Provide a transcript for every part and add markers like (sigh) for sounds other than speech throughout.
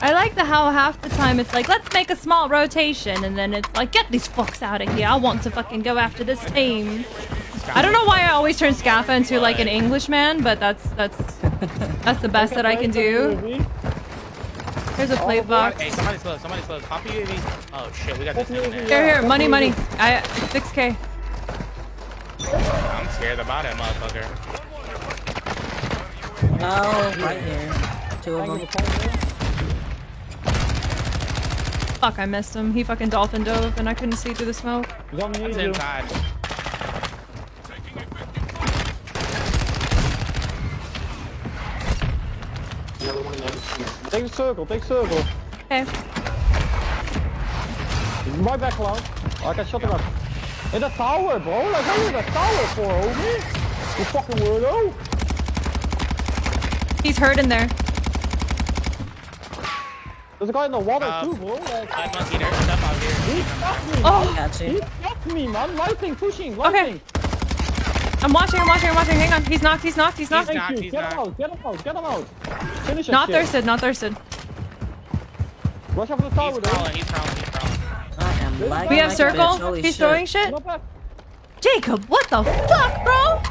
I like the how half the time it's like, let's make a small rotation, and then it's like, get these fucks out of here. I want to fucking go after this team. I don't know why I always turn Scaffa into like an Englishman, but that's that's that's the best that I can do. Here's a oh, plate box. Hey, somebody's close. Somebody's close. Pop UAV. Oh shit, we got this thing in there. Here, here, money, money. I 6k. I'm scared about it, motherfucker. Oh, right here. Two of them. Fuck, I missed him. He fucking dolphin dove, and I couldn't see through the smoke. He's on me, It's you. inside. Take a circle, take a circle. Okay. He's right back, Clown. Oh, I can shut him up. In the tower, bro. Like, how you in the tower for, homie? You fucking weirdo. He's hurt in there. There's a guy in the water Uh, too, bro. Like, Blood monkey, there's stuff out here. he fucked me. Oh, Got He you. fucked me, man. Lighting, pushing, lighting. I'm watching, I'm watching, I'm watching. Hang on. He's knocked, he's knocked, he's knocked. He's Thank knocked, you. he's Get him out, get him out, get him out. Finish that Not shit. thirsted, not thirsted. Rush up the tower, He's though. crawling, he's crawling, he's crawling. I am We have like a circle. bitch. He's shit. throwing shit. Get up back. Jacob, what the fuck, bro?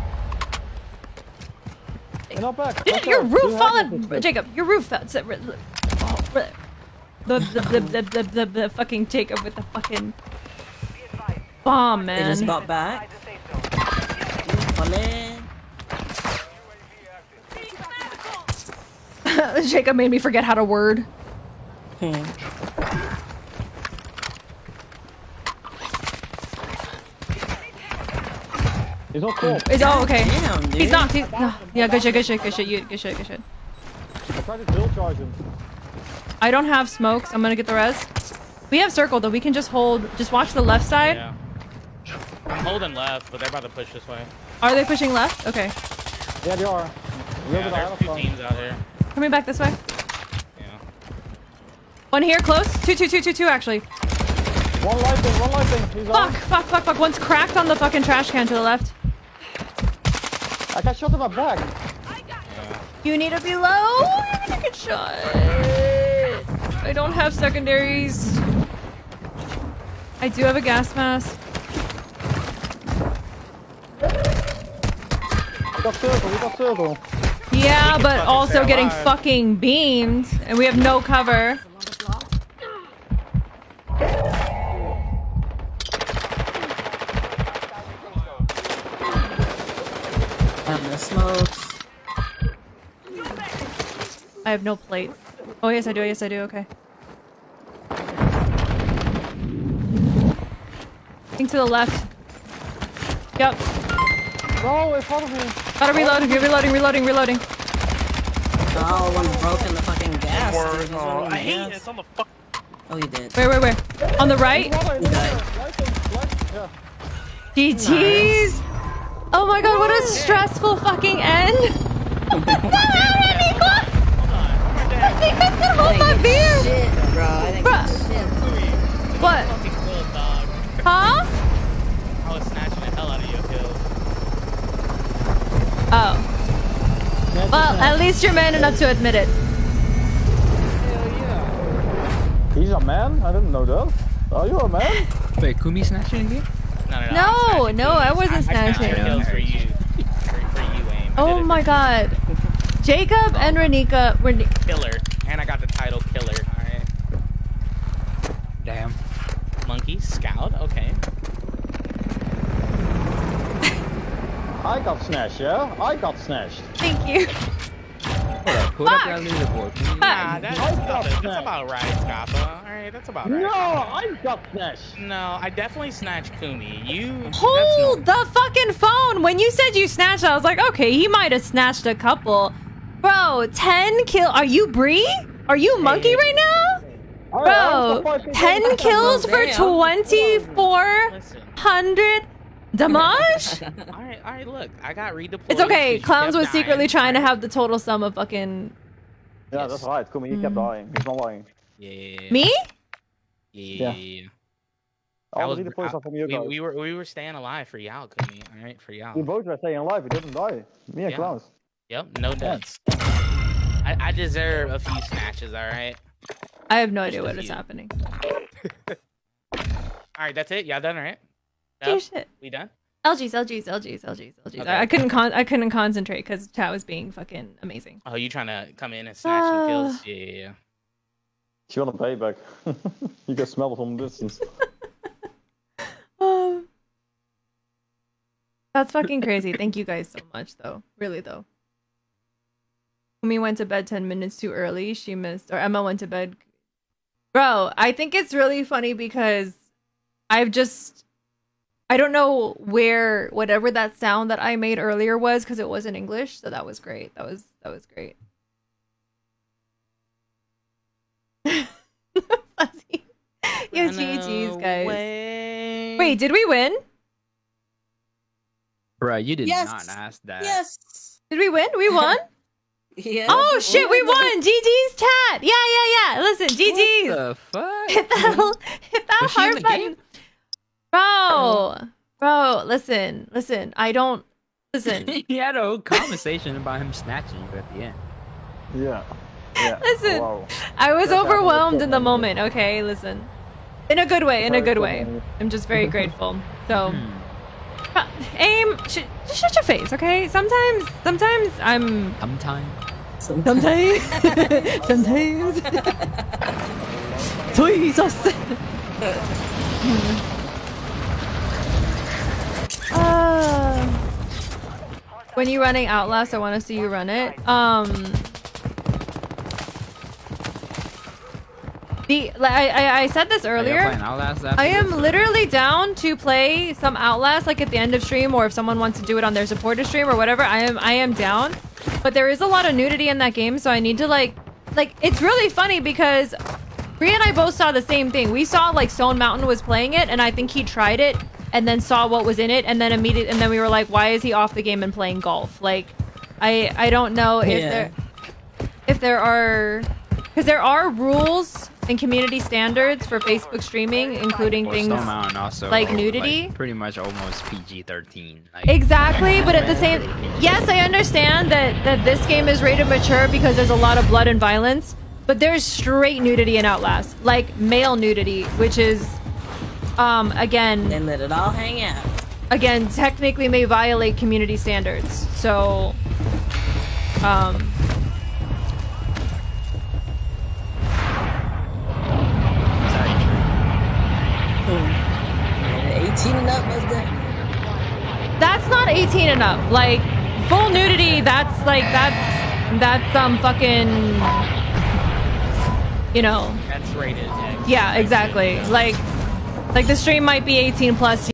Get back. Did your roof Do fell have this in? shit. Jacob, your roof fell. The, the, the, the, the, the, the, the fucking Jacob with the fucking bomb, man. They just man. bought back. Ole. (laughs) Jacob made me forget how to word. Hmm. He's not cool. Is oh okay. Damn. He's knocked. He's, no. Yeah, good shit, good shit, good shit. You, good shit, good shit. I tried to drill charge him. I don't have smokes. I'm gonna get the res. We have circle though. We can just hold. Just watch the left side. Yeah. I'm holding left, but they're about to push this way. Are they pushing left? Okay. Yeah, they are. You're Yeah, the there's other two teams out here. Coming back this way. Yeah. One here, close. Two, two, two, two, two. Actually. One lighting, one lighting. He's Fuck, on. fuck, fuck, fuck. One's cracked on the fucking trash can to the left. I got shot in my back. Yeah. You need to be low. You're gonna get shot. I don't have secondaries. I do have a gas mask. We got circle, we got circle. Yeah, but also getting alive. fucking beamed, and we have no cover. Having the smokes. I have no plates. Oh yes, I do. Oh, yes, I do. Okay. Think to the left. Yep. No, in front of me. Gotta reload. You're reloading. Reloading. Reloading. Oh, one broke in the fucking gas. Dude. Oh, I hate gas. it. It's on the fuck. Oh, you did. Where? Where? Where? On the right. Water in the Okay. water. Lighting, light- yeah. GG's. Oh my god, what a stressful fucking end. (laughs) Nico! Nico's gonna hold my beer. Shit, bro. I think Bruh. shit. What? Fucking cool, dog. Huh? I was snatching the hell out of your kills. Oh. Well, at least you're man enough to admit it. He's a man? I didn't know that. Are you a man? (laughs) Wait, Kumi snatching you? No, no, no. No, I'm snatching no. I wasn't I, I snatching. your kills for you. For, for you, aim. I Oh my god. Jacob and Renika were. you. Killer. And I got the title killer. Alright. Damn. Monkey, scout, okay. (laughs) I got snatched, yeah? I got snatched. Thank you. Hold up, put up Fuck. that leaderboard. Kumi. Nah, that's, about, that's about right, Scappa. Alright, that's about right. No, I got snatched. No, I definitely snatched Kumi. You. Hold the fucking phone. When you said you snatched, I was like, okay, he might have snatched a couple. Bro, 10 kill. Are you Bree? Are you monkey right now? Alright, I was Bro, 10 kills for Damn. 2400 Listen. damage? (laughs) Alright, alright, look. I got redeployed. It's okay. Clowns was secretly dying. trying to have the total sum of fucking Yeah, that's right. Come on, he kept Mm. dying. He's not lying. Yeah, yeah, yeah. me. Yeah, Yeah. yeah, yeah. I was- the points I- are from you we, guys. we were we were staying alive for y'all, Kumi. All right, for y'all. We both were staying alive. We didn't die. Me and Yeah. Klaus. Yep, no deaths. I, I deserve a few snatches. All right. I have no idea what is happening. (laughs) All right, that's it. Y'all done, right? Oh shit. We done? LGs, LGs, LGs, LGs, LGs. Okay. I, I couldn't con- I couldn't concentrate because chat was being fucking amazing. Oh, you trying to come in and snatch some Ah. kills? (sighs) Yeah, yeah, yeah. She want a payback. (laughs) you can smell it from a distance. (laughs) Um, that's fucking crazy. Thank you guys so much, though. Really, though. Umi went to bed 10 minutes too early. She missed, or Emma went to bed. Bro, I think it's really funny because I've just. I don't know where whatever that sound that I made earlier was because it wasn't English, so that was great. That was that was great. (laughs) Fuzzy. Yo, Run GG's, guys. away. Wait, did we win? Bro, you did Yes. not ask that. Yes. Did we win? We (laughs) won? Yeah. oh shit, we won! GG's chat! Yeah, yeah, yeah. Listen, GG's. What the fuck? Hit that, (laughs) hit that Was she in heart button. game? Bro, bro, listen, listen. I don't. Listen, (laughs) he had a whole conversation about him snatching you at the end. Yeah. Yeah. (laughs) Listen. Wow. I was That's overwhelmed in the moment, okay? Listen. In a good way, in a good way. I'm just very grateful. So. Hmm. Aim, sh- just shut your face, okay? Sometimes, sometimes I'm Sometime. Sometimes. Sometimes. Jesus. uh, when you running Outlast, I want to see you run it. Um. The like, I, I I said this earlier. Outlast I am literally down to play some Outlast like at the end of stream or if someone wants to do it on their supporter stream or whatever. I am I am down. But there is a lot of nudity in that game, so I need to like like it's really funny because Bree and I both saw the same thing. We saw like Stone Mountain was playing it and I think he tried it and then saw what was in it and then immediate and then we were like, why is he off the game and playing golf? Like I I don't know if Yeah. there if there are because there are rules and community standards for Facebook streaming, including Well, things also like are, nudity? pretty much almost PG-13. Like, Exactly, (laughs) but at the same yes, I understand that that this game is rated mature because there's a lot of blood and violence, but there's straight nudity in Outlast, like male nudity, which is um again Then let it all hang out. again technically may violate community standards. So um 18 and up, was that? that's not 18 and up. Like full nudity, that's like that's that's um fucking you know That's rated. X. Yeah, exactly. Like, like the stream might be 18 plus.